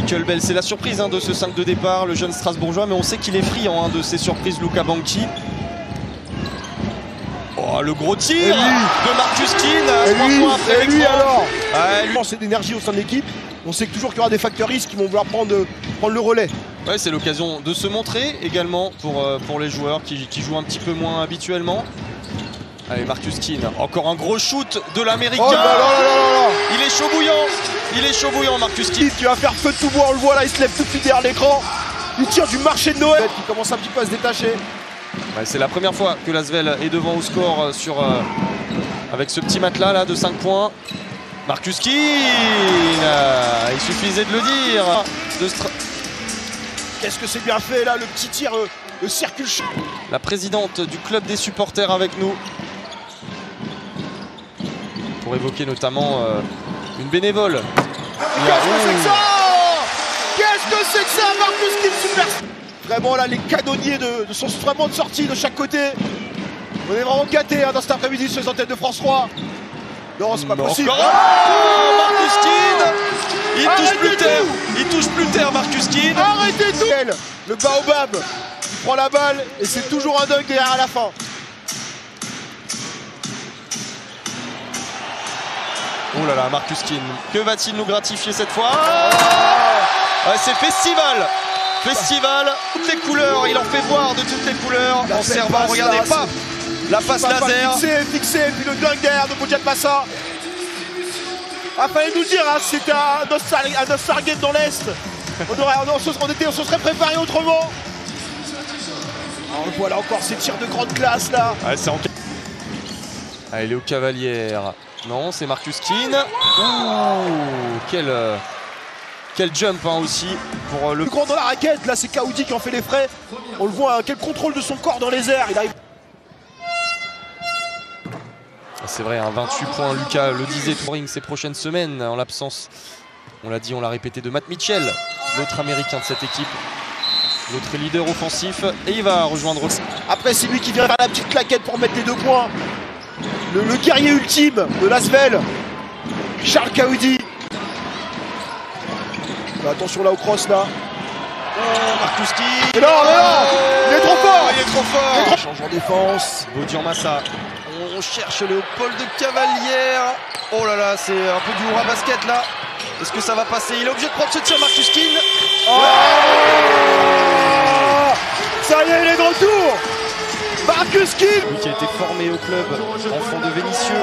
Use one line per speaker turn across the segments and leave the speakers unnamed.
Michael Bell, c'est la surprise hein, de ce 5 de départ, le jeune Strasbourgeois, mais on sait qu'il est friand hein, de ces surprises, Luca Banchi. Oh, le gros tir de Marcus Keane,
lui, alors
Ouais, lui-
C'est d'énergie au sein de l'équipe. On sait que toujours qu'il y aura des facteurs risques qui vont vouloir prendre, prendre le relais.
Ouais, c'est l'occasion de se montrer également pour, euh, pour les joueurs qui, qui jouent un petit peu moins habituellement. Allez, Marcus Keane, encore un gros shoot de l'américain.
Oh là
Il est chaud bouillant, il est chaud bouillant, Marcus Keane.
Keane qui va faire feu de tout bois, on le voit là, il se lève tout de suite derrière l'écran. Il tire du marché de Noël qui commence un petit peu à se détacher.
Ouais, c'est la première fois que Lasvel est devant au score euh, sur, euh, avec ce petit matelas là de 5 points. Marcus Keane, euh, il suffisait de le dire. De
Qu'est-ce que c'est bien fait là, le petit tir, euh, le circule chaud.
la présidente du club des supporters avec nous pour évoquer notamment euh, une bénévole.
Qu'est-ce que c'est que ça Qu'est-ce que c'est que ça, Marcus Keane super Vraiment là, les canonniers de, de sont vraiment de sortie de chaque côté. On est vraiment gâtés hein, dans cet après-midi sur les antennes de France 3. Non, c'est pas
Non,
possible.
encore un Marcus Il touche plus terre Il touche plus terre Marcus Keane
Arrêtez tout Le baobab Il prend la balle et c'est toujours un dunk derrière à la fin.
Oh là là Marcus Keane Que va-t-il nous gratifier cette fois Ouais, C'est festival Festival, toutes les couleurs, il en fait voir de toutes les couleurs
La
en servant, regardez pas La passe laser
Fixé, fixé, puis le derrière de Bojan Massa. Ah, fallait nous dire, hein, c'était un All-Star Game dans l'Est. On, aurait- on, se- on était, on se serait préparé autrement. Ah, on le voit là encore ces tirs de grande classe là.
Ouais, c'est en... Allez, Léo Cavalière. Non, c'est Marcus Keane. Ouh, quel, euh, quel jump hein, aussi pour euh, le
Le grand dans la raquette, là c'est Kaoudi qui en fait les frais. On le voit, hein, quel contrôle de son corps dans les airs. Il arrive.
C'est vrai, un 28 points, Lucas le disait, touring ces prochaines semaines en l'absence, on l'a dit, on l'a répété, de Matt Mitchell, l'autre américain de cette équipe, l'autre leader offensif, et il va rejoindre
Après, c'est lui qui vient faire la petite claquette pour mettre les deux points. Le, le guerrier ultime de Lasvel, Charles Kaoudi. Attention là au cross là.
Oh, Marcus Keane
Mais non, mais non Il est trop fort.
Il est trop fort.
Change en défense.
Massa, on cherche Léopold de Cavalière, oh là là, c'est un peu du hurrah basket là, est-ce que ça va passer? Il est obligé de prendre ce tir, Marcus
Ah Ça y est, il est de retour Marcus Keane
Lui qui a été formé au club, enfant de Vénitieux,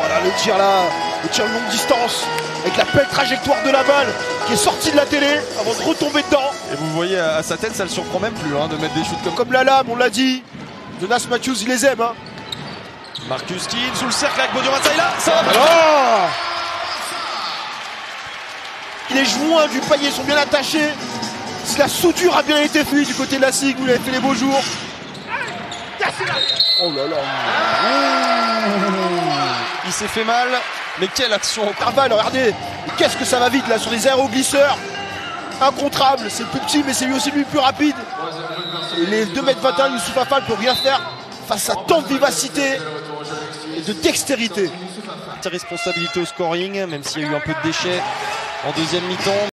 Voilà le tir là, le tir de longue distance, avec la belle trajectoire de la balle qui est sortie de la télé avant de retomber dedans.
et vous voyez à sa tête, ça le surprend même plus hein, de mettre des shoots comme
Comme la lame, on l'a dit, Jonas Matthews, il les aime. Hein.
Marcus Keane sous le cercle avec et là, ça va
Ah Les joints du panier sont bien attachés. Si la soudure a bien été faite du côté de la SIG, vous l'avez fait les beaux jours. Oh là là.
Il s'est fait mal, mais quelle action
Carval, regardez. Qu'est-ce que ça va vite là sur les aéroglisseurs. Incontrable. C'est le plus petit, mais c'est lui aussi le plus rapide. Et les 2m21 Youssouf Afal ne peut rien faire face à tant de vivacité et de dextérité.
Ses responsabilités au scoring, même s'il y a eu un peu de déchets en deuxième mi-temps.